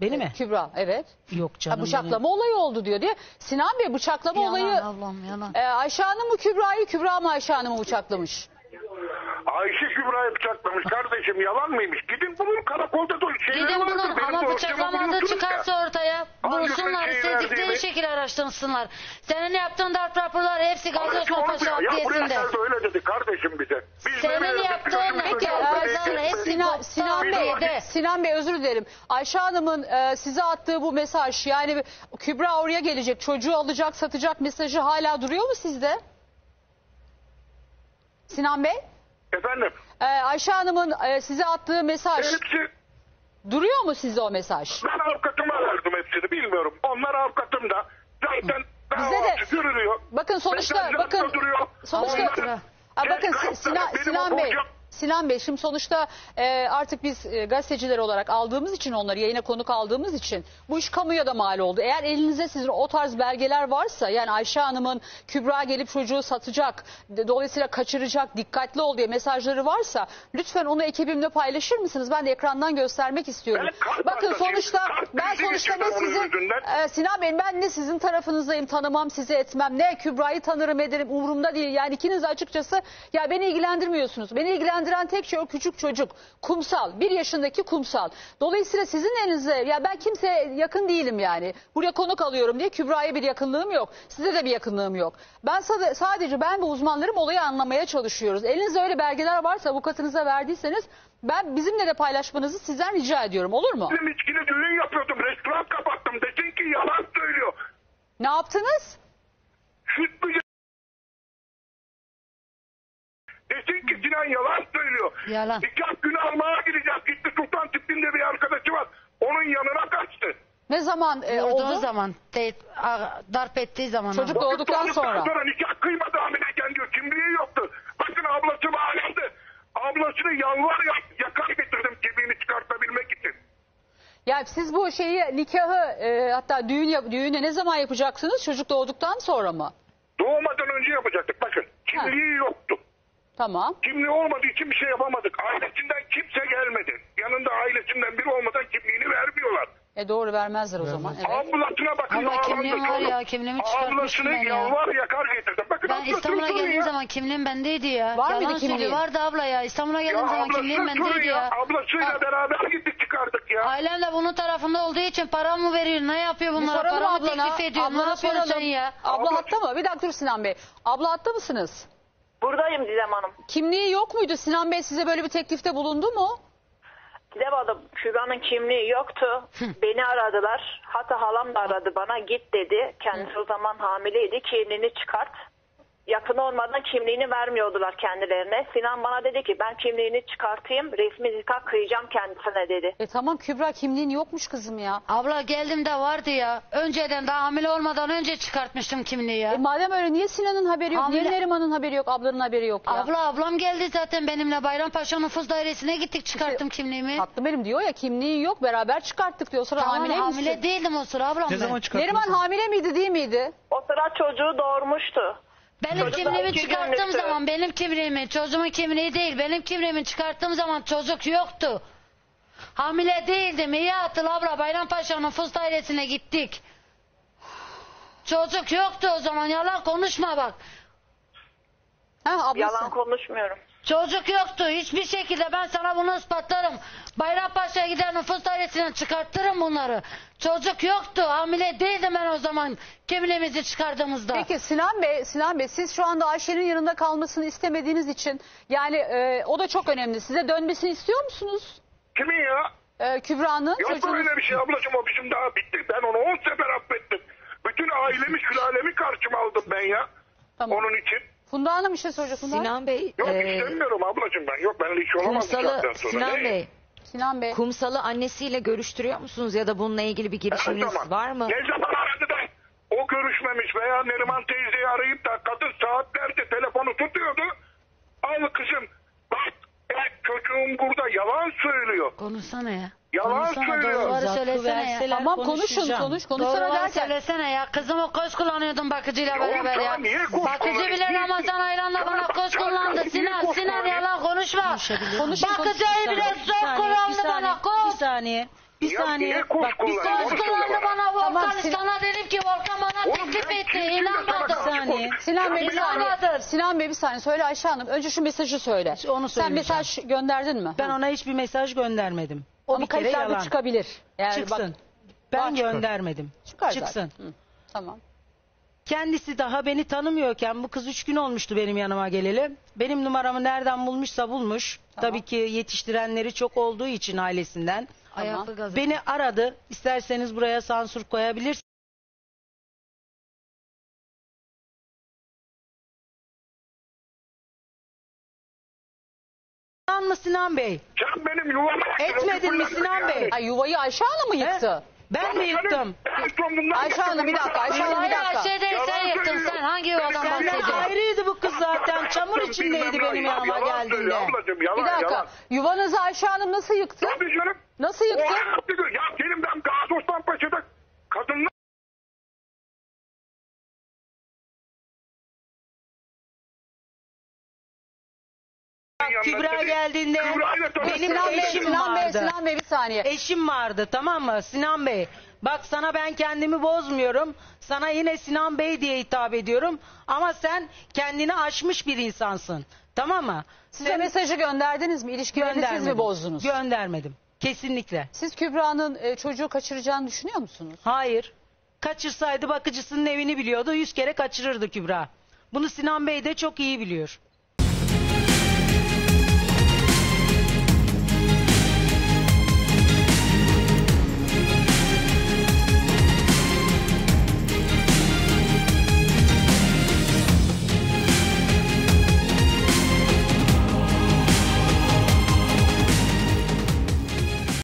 Beni mi? Kübra evet. Yok Ha, canım. bıçaklama olayı oldu diyor diye. Sinan Bey bıçaklama Yalan olayı ablam yalan. e, Ayşe Hanım mı Kübra'yı Kübra mı Ayşe Hanım'ı bıçaklamış? Ayşe Kübra'yı bıçaklamış kardeşim yalan mıymış? Gidin bulun karakolda da şeyleri Gidin vardır. bulun Benim ama dosyamı bıçaklamada bulursunuz ya. çıkarsa ortaya bulsunlar Hangi istedikleri verdiğimi- şekilde araştırsınlar. Senin yaptığın darp raporları hepsi Kardeşim Osman onu Paşa ya, ya buraya Adliyesi'nde. geldi öyle dedi kardeşim bize. Biz Senin yaptığın çocuğumuzu peki, çaldık, Sinan, Bey, vakit- Sinan Bey özür dilerim. Ayşe Hanım'ın e, size attığı bu mesaj yani Kübra oraya gelecek çocuğu alacak satacak mesajı hala duruyor mu sizde? Sinan Bey? Efendim e, Ayşe Hanım'ın e, size attığı mesaj hepsi duruyor mu sizde o mesaj? ben avukatıma verdim hepsini bilmiyorum. Onlar avukatım da zaten Bize de- görülüyor. Bakın sonuçta Mesajlar bakın duruyor. sonuçta Onların Ha, bakın Sinan, Sinan Bey okuyacağım- Sinan Bey şimdi sonuçta e, artık biz e, gazeteciler olarak aldığımız için onları yayına konuk aldığımız için bu iş kamuya da mal oldu. Eğer elinizde sizin o tarz belgeler varsa yani Ayşe Hanım'ın Kübra gelip çocuğu satacak de- dolayısıyla kaçıracak dikkatli ol diye mesajları varsa lütfen onu ekibimle paylaşır mısınız? Ben de ekrandan göstermek istiyorum. Ben kalp Bakın hastasıyım. sonuçta Kalp ben krizi sonuçta ne geçirdim onun sizin yüzünden. e, Sinan Bey ben ne sizin tarafınızdayım tanımam sizi etmem ne Kübra'yı tanırım ederim umurumda değil. Yani ikiniz açıkçası ya beni ilgilendirmiyorsunuz. Beni ilgilendiren tek şey o küçük çocuk kumsal bir yaşındaki kumsal. Dolayısıyla sizin elinizde ya ben kimseye yakın değilim yani. Buraya konuk alıyorum diye Kübra'ya bir yakınlığım yok. Size de bir yakınlığım yok. Ben sade- sadece ben ve uzmanlarım olayı anlamaya çalışıyoruz. Elinizde öyle belgeler varsa avukatınıza verdiyseniz ben bizimle de paylaşmanızı sizden rica ediyorum olur mu? Benim içkili düğün yapıyordum. Restoran kapattım. Desin ki yalan söylüyor. Ne yaptınız? Süt. Desin ki Sinan yalan söylüyor. Yalan. Nikah günü almaya gideceğiz. Gitti Sultan Tipin'de bir arkadaşı var. Onun yanına kaçtı. Ne zaman e, Vurduğu oldu? zaman, te- a- darp ettiği zaman. Çocuk oldu. doğduktan sonra. sonra nikah kıymadı hamileyken diyor. Kimliği yoktu. Bakın ablası bağlandı. Ablasını yalvar yak- yakar getirdim kimliğini çıkartabilmek için. Yani siz bu şeyi nikahı e, hatta düğün yap, düğünü ne zaman yapacaksınız? Çocuk doğduktan sonra mı? Doğmadan önce yapacaktık. Bakın kimliği yoktu. Tamam. Kimliği olmadığı için bir şey yapamadık. Ailesinden kimse gelmedi. Yanında ailesinden biri olmadan kimliğini vermiyorlar. E doğru vermezler o zaman. Evet. Ablasına bakın. Ama ağlandı kimliğim var ya, kimliğimi çıkartmıştım Ablasını ben ya. yalvar yakar getirdim. Bakın Ben ablasını İstanbul'a sorun geldiğim ya. zaman kimliğim bendeydi ya. Var mıydı Yalan kimliğin? söylüyor. Vardı abla ya. İstanbul'a Ya geldiğim zaman ablasını kimliğim sorun bendeydi ya. ya. Ablasıyla Ha. beraber gittik çıkardık ya. Ailem de bunun tarafında olduğu için para mı veriyor? Ne yapıyor Bir bunlara? soralım Para mı ablana. teklif ediyor? Ne Ablana yapıyorsun soralım. sen ya? Abla Abla- hatta mı? Bir dakika dur Sinan Bey. Abla hatta mısınız? Buradayım Didem Hanım. Kimliği yok muydu? Sinan Bey size böyle bir teklifte bulundu mu? Didem Hanım Kübra'nın kimliği yoktu. Beni aradılar. Hatta halam da aradı bana git dedi. Kendisi o zaman hamileydi. Kimliğini çıkart. Yakın olmadan kimliğini vermiyordular kendilerine. Sinan bana dedi ki ben kimliğini çıkartayım. Resmi nikah kıyacağım kendisine dedi. E tamam Kübra kimliğin yokmuş kızım ya. Abla geldim de vardı ya. Önceden daha hamile olmadan önce çıkartmıştım kimliği ya. E madem öyle niye Sinan'ın haberi yok? Niye Hamile- Neriman'ın haberi yok? Ablanın haberi yok ya? Abla ablam geldi zaten benimle Bayrampaşa nüfus dairesine gittik çıkarttım kimliğimi. Haklı benim diyor ya kimliğin yok beraber çıkarttık diyor. Sonra Tamam hamile hamile, misin? değildim o sıra ablam Ne ben. zaman? Neriman hamile miydi değil miydi? O sıra çocuğu doğurmuştu. Benim Çocuk kimliğimi iki çıkarttığım günlüktü. zaman benim kimliğimi çocuğumun kimliği değil benim kimliğimi çıkarttığım zaman çocuk yoktu. Hamile değildim iyi hatırla abla Bayrampaşa nüfus dairesine gittik. Çocuk yoktu o zaman yalan konuşma bak. Ha ablası. Yalan konuşmuyorum. Çocuk yoktu hiçbir şekilde ben sana bunu ispatlarım. Bayrampaşa'ya gider nüfus dairesinden çıkarttırım bunları. Çocuk yoktu hamile değildim ben o zaman kimliğimizi çıkardığımızda. Peki Sinan Bey, Sinan Bey siz şu anda Ayşe'nin yanında kalmasını istemediğiniz için yani e, o da çok önemli. Size dönmesini istiyor musunuz? Kimin ya? E, Kübra'nın Yok çocuğunuz- öyle bir şey ablacığım o bizim daha bitti. Ben onu on sefer affettim. Bütün ailemi sülalemi karşıma aldım ben ya. Tamam. Onun için. Funda Hanım bir şey soracak. Funda. Sinan Bey, Yok e, istemiyorum ablacığım ben. Yok ben hiç olamam bu kumsalı saatten sonra. Sinan Ne? Bey, Sinan Bey. kumsalı annesiyle görüştürüyor musunuz ya da bununla ilgili bir Ne girişiminiz zaman? var mı? Ne zaman aradı da o görüşmemiş veya Neriman teyzeyi arayıp da kadın saatlerce telefonu tutuyordu. Al kızım bak e, çocuğum burada yalan söylüyor. Konuşsana ya. Yalan Konuşsana, söylüyor. Doğruları söylesene ya. verseler Tamam konuşun konuşacağım. konuş konuşsana Doğruları derken. söylesene ya. Kızımı koz kullanıyordum bakıcıyla Ya oğlum beraber sana ya. niye koz Bakıcı kullanıyor? bile Niye- Ramazan Sana bana koz sana kullandı. niye Sinan, Sinan yalan konuşma. Konuşun, Bakıcıyı konuşun. bile Bir zor saniye, bir kullandı saniye, bana bir koz. saniye. Bir Ya saniye, niye koz bak, bir kullanıyor? saniye. Onu söyle Sözcülerini bana. Volkan Tamam, Sinan- sana dedim ki Volkan bana Oğlum teklif ben etti kimim de sana inanmadım. karşı saniye. konuş- Sinan Bey bir Ya saniye. Anladım. Sinan Bey bir saniye söyle Ayşe Hanım. Önce şu mesajı söyle. Onu Sen söyleyeceğim. mesaj gönderdin mi? Ben ona hiçbir mesaj göndermedim. O Ama bir kere kayıtlarda yalan. çıkabilir. Eğer Çıksın. Bak, ben göndermedim. çıkar Çıksın. Hı, Tamam. Kendisi daha beni tanımıyorken bu kız üç gün olmuştu benim yanıma geleli. Benim numaramı nereden bulmuşsa bulmuş. Tamam. Tabii ki yetiştirenleri çok olduğu için ailesinden. Ayaklı gazete. Beni aradı. İsterseniz buraya sansür koyabilirsiniz. Sinan mı Sinan Bey? Sen benim yuvama Etmedin mi Sinan Bey? Ay yuvayı Ayşe Hanım mı He? yıktı? Ben mi yıktım? Ayşe Hanım, bir dakika, Ayşe Hanım, bir Hayır dakika. Ayşe değil sen yıktın sen hangi yuvadan Senden bahsediyorsun? ayrıydı bu kız zaten. Çamur içindeydi benim yanıma geldiğinde. Yalan Bir dakika. yalan. Yuvanızı Ayşe Hanım nasıl yıktı? Tabii canım. Nasıl yıktı? O. Ya benim ben Gazi Osman Paşa'da kadınlar Kübra geldiğinde Kübra'yla tanıştım. benim Sinan Bey, eşim Sinan Bey, vardı. Sinan Bey bir saniye. Eşim vardı tamam mı Sinan Bey? Bak sana ben kendimi bozmuyorum. Sana yine Sinan Bey diye hitap ediyorum. Ama sen kendini aşmış bir insansın. Tamam mı? Size mesajı gönderdiniz mi? İlişkilerinizi siz mi bozdunuz? Göndermedim. Kesinlikle. Siz Kübra'nın e, çocuğu kaçıracağını düşünüyor musunuz? Hayır. Kaçırsaydı bakıcısının evini biliyordu. Yüz kere kaçırırdı Kübra. Bunu Sinan Bey de çok iyi biliyor.